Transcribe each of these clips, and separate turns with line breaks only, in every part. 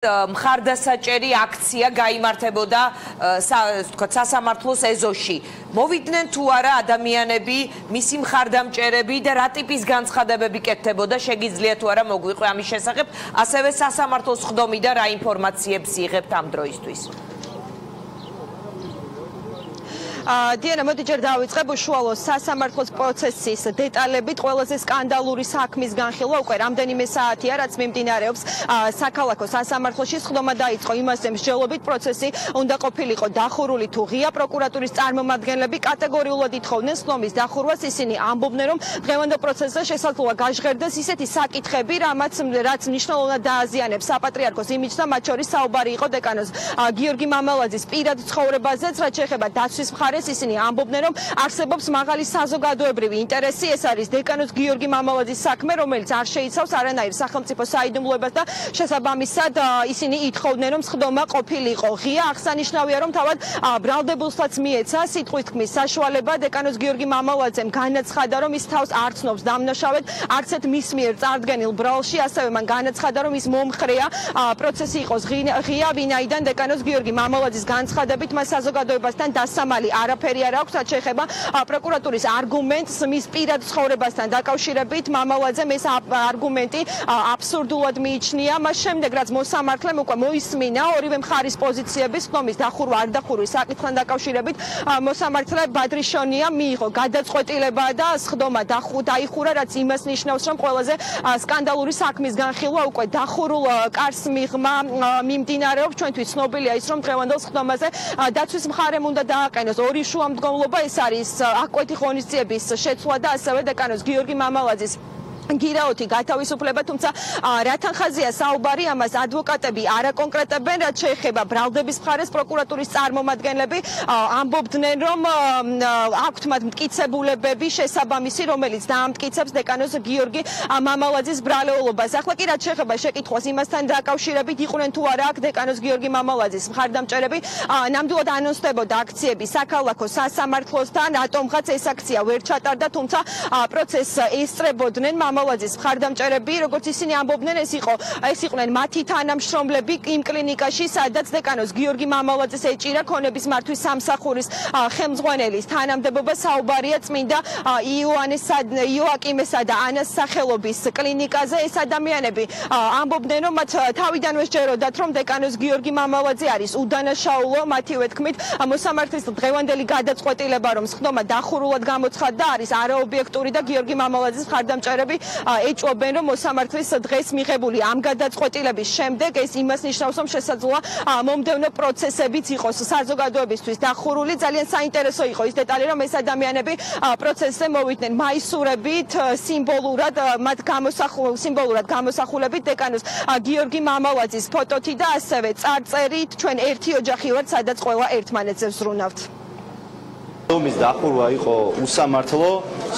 მხარდასაჭერი აქცია გამართებოდა თქო სასამართლოს ეზოში. მოვიდნენ თუ არა ადამიანები, მისი მხარდამჭერები და რა ტიპის განცხადებები კეთდებოდა, შეგიძლია თუ არა მოგვიყვე ამის შესახებ, ასევე სასამართლოს ხდომი და რა ინფორმაციებს იღებთ ამ დროისთვის.
დიანა მოდი ჯერ დავიწყებ უშუალო სასამართლოს პროცესის დეტალებით ყველაზე სკანდალური საქმის განხილვა უკვე რამდენიმე საათია რაც მიმდინარეობს საქალაქო სასამართლოში. სხდომა დაიწყო იმასე მსჯელობით პროცესი უნდა ყოფილიყო დახურული თუ ღია პროკურატურის წარმომადგენლები კატეგორიულად ითხოვდნენ სხდომის დახურვას ისინი ამბობდნენ რომ დღევანდელ პროცესზე შესაძლოა გაჟღერდეს ისეთი საკითხები რამაც რაც მნიშვნელოვნად დააზიანებს საპატრიარქოს იმიჯს და მათ შორის საუბარი იყო დეკანოს გიორგი მამალაძის პირად ცხოვრებაზეც რაც შეეხება დაცვის მხარეს ეს ისინი ამბობდნენ რომ არსებობს მაღალი საზოგადოებრივი ინტერესი. ეს არის დეკანოს გიორგი მამალაძის საქმე რომელიც არ შეიცავს არანაირ სახელმწიფო საიდუმლოებას და შესაბამისად ისინი ითხოვდნენ რომ სხდომა ყოფილიყო ღია. აღსანიშნავია რომ თავად ბრალდებულსაც მიეცა სიტყვის თქმის საშუალება. დეკანოს გიორგი მამალაძემ განაცხადა რომ ის თავს არ ცნობს დამნაშავედ. არც ერთ მის მიერ წარდგენილ ბრალში ასევე მან განაცხადა რომ ის მომხრეა. პროცესი იყოს ღია ვინაიდან. დეკანოს გიორგი მამალაძის განცხადებით მას საზოგადოებასთან დასამალი არაფერი არ აქვს, რაც შეეხება პროკურატურის არგუმენტს მის პირად ცხოვრებასთან დაკავშირებით. მამალაძემ ეს არგუმენტი აბსურდულად მიიჩნია. მას შემდეგ, რაც მოსამართლემ უკვე მოისმინა ორივე მხარის პოზიციების ხომის დახურვა არ დახურვის საკითხთან დაკავშირებით, მოსამართლე ბადრიშონია მიიღო გადაწყვეტილება და სხდომა დაიხურა, რაც იმას ნიშნავს, რომ ყველაზე სკანდალური საქმის განხილვა უკვე დახურულ კარს მიღმა მიმდინარეობს. ჩვენთვის ცნობილია ის, რომ დღევანდელ სხდომაზე დაცვის მხარემ უნდა დააყენოს ორი შუამდგომლობა ეს არის აკვეთი ღონისძიების შეცვლა და ასევე დეკანოს გიორგი მამალაძის გირაოთი გათავისუფლება, თუმცა რათან ხაზია საუბარი ამას ადვოკატები არაკონკრეტებენ, რაც შეეხება ბრალდების მხარეს პროკურატურის წარმომადგენლები ამბობდნენ, რომ აქვთ მათ მტკიცებულებები შესაბამისი, რომელიც დაამტკიცებს დეკანოს გიორგი მამალაძის ბრალეულობას. ახლა კი რაც შეეხება შეკითხვას იმასთან დაკავშირებით, იყვნენ თუ არა აქ დეკანოს გიორგი მამალაძის მხარდამჭერები, ნამდვილად ანონსდებოდა აქციები საქალაქო სასამართლოსთან, რატომღაც ეს აქცია ვერ ჩატარდა, თუმცა პროცესს ესწრებოდნენ მამალაძის მამალაძის მხარდამჭერები, როგორც ისინი ამბობდნენ, ეს იყო ეს იყვნენ მათი თანამშრომლები იმ კლინიკაში, სადაც დეკანოს გიორგი მამალაძეს ეჭირა ქონების მართვის სამსახურის ხელმძღვანელის თანამდებობა საუბარია წმინდა იოანეს იოაკიმესა და ანას სახელობის კლინიკაზე. ეს ადამიანები ამბობდნენ, რომ მათ თავიდანვე შეეროდათ, რომ დეკანოს გიორგი მამალაძე არის უდანაშაულო, მათივე თქმით, მოსამართლის დღევანდელი გადაწყვეტილება, რომ სხდომა დახურულად გამოცხადდა, არის არაობიექტური და გიორგი მამალაძის მხარდამჭერები ეჭვობენ რომ მოსამართლის დღეს მიღებული ამ გადაწყვეტილების შემდეგ ეს იმას ნიშნავს რომ შესაძლოა მომდევნო პროცესებიც იყოს. საზოგადოებისთვის დახურული ძალიან საინტერესო იყო ის დეტალი რომ ეს ადამიანები პროცესზე მოვიდნენ. მაისურებით სიმბოლურად მათ გამოსახულ სიმბოლურად გამოსახულებით დეკანოს გიორგი მამალაძის ფოტოთი და ასევე წარწერით ჩვენ ერთი ოჯახი ვართ სადაც ყველა ერთმანეთზე ვზრუნავთ
სდომის დახურვა იყო უსამართლო,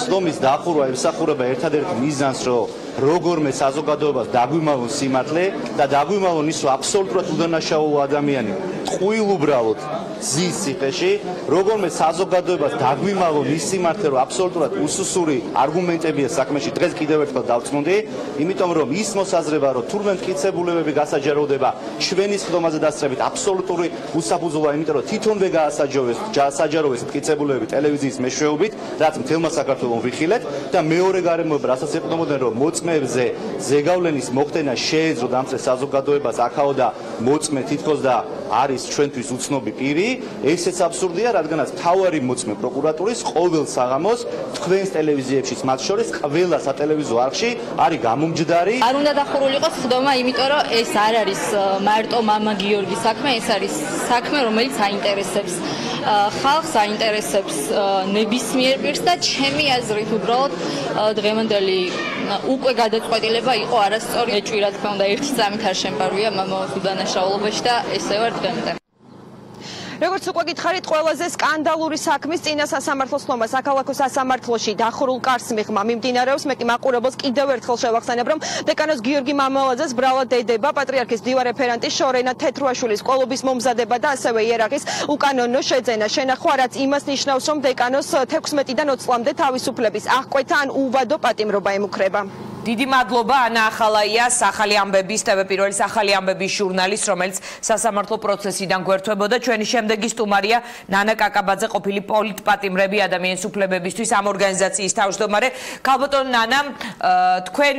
სდომის დახურვა ემსახურება ერთადერთ მიზანს, რომ როგორმე საზოგადოებას დაგვიმალონ სიმართლე და დაგვიმალონ ის, რომ აბსოლუტურად უდანაშაულო ადამიანი ტყუილ უბრალოდ ზის სიხეში, როგორმე საზოგადოებას დაგვიმალონ ის სიმართლე, რომ აბსოლუტურად უსუსური არგუმენტებია საქმეში, დღეს კიდევ ერთხელ დავწმუნდი, იმიტომ რომ ის მოსაზრება, რომ თურმე მტკიცებულებები გასაჯაროვდება ჩვენი ხდომაზე დასწრებით, აბსოლუტური უსაფუძვლოა, იმიტომ რომ თვითონვე გაასაჯოვეს, ჯასაჯაროვეს მტკიცებულებები ტელევიზიის მეშვეობით, რაც მთელმა საქართველოს ვიხილეთ და მეორე გარემოება, რასაც ეყნობოდნენ, რომ მოწმეებზე ზეგავლენის მოხდენა შეეძლო დამწე საზოგადოებას აქაოდა მოწმე თითქოს და არის ჩვენთვის უცნობი პირი. ესეც აბსურდია რადგანაც თავარი მოწმე პროკურატურის ყოველ საღამოს თქვენს ტელევიზიებშიც მათ შორის ყველა სატელევიზიო არხში არის გამომჯდარი.
არ უნდა დახურულიყოს ხდომა იმიტომ რომ ეს არ არის მარტო მამა გიორგის საქმე ეს არის საქმე რომელიც აინტერესებს. ხალხს, აინტერესებს ნებისმიერ პირს და ჩემი აზრით უბრალოდ დღევანდელი უკვე გადაწყვეტილება იყო არასწორი. ეჭვი რა თქმა უნდა ერთი წამით არ შემბარვია მამაოს უდანაშაულობაში და ესე ვარ დღემდე.
როგორც უკვე გითხარით, ყველაზე სკანდალური საქმის წინა სასამართლოს ხმა საქალაქო სასამართლოში დახურულ კარს მიღმა მიმდინარეობს. მე კი მაყურებელს კიდევ ერთხელ შევახსენებ, რომ დეკანოს გიორგი მამალაძეს ბრალად დედება პატრიარქის დივა რეფერენტი შორენა თეთრუაშვილის ყოლობის მომზადება და ასევე იერაღის უკანონო შეძენა. შენახვა რაც იმას ნიშნავს, რომ დეკანოს 16-დან 20-მდე თავისუფლების აღკვეთა ან უვადო პატიმრობა ემუქრება.
დიდი მადლობა ანა ახალაია სახალი ამბების TV პირველი სახალი ამბების ჟურნალისტ რომელიც სასამართლო პროცესიდან გვერდებოდა ჩვენი შემდეგი სტუმარია ნანა კაკაბაძე ყოფილი პოლიტპატიმრები ადამიანის უფლებებისთვის ამ ორგანიზაციის თავმჯდომარე. ქალბატონ ნანა თქვენ